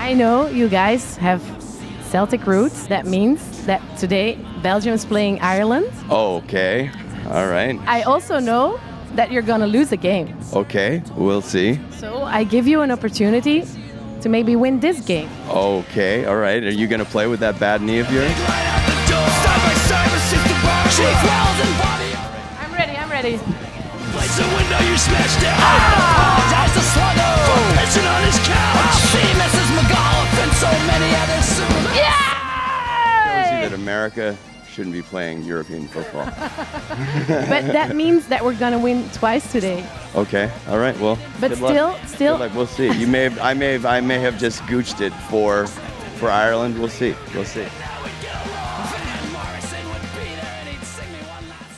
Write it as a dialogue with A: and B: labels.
A: I know you guys have Celtic roots. That means that today Belgium is playing Ireland.
B: Okay. All right.
A: I also know that you're gonna lose a game.
B: Okay. We'll see.
A: So I give you an opportunity to maybe win this game.
B: Okay. All right. Are you going to play with that bad knee of yours?
C: Side by side with Sister Barb. Chief Wells and Bobby.
A: I'm ready, I'm ready.
B: America shouldn't be playing European football.
A: But that means that we're gonna win twice today.
B: Okay. All right. Well.
A: But
B: good luck.
A: still, still,
B: luck. We'll see. You may have. I may have. I may have just gooched it for, for Ireland. We'll see. We'll see.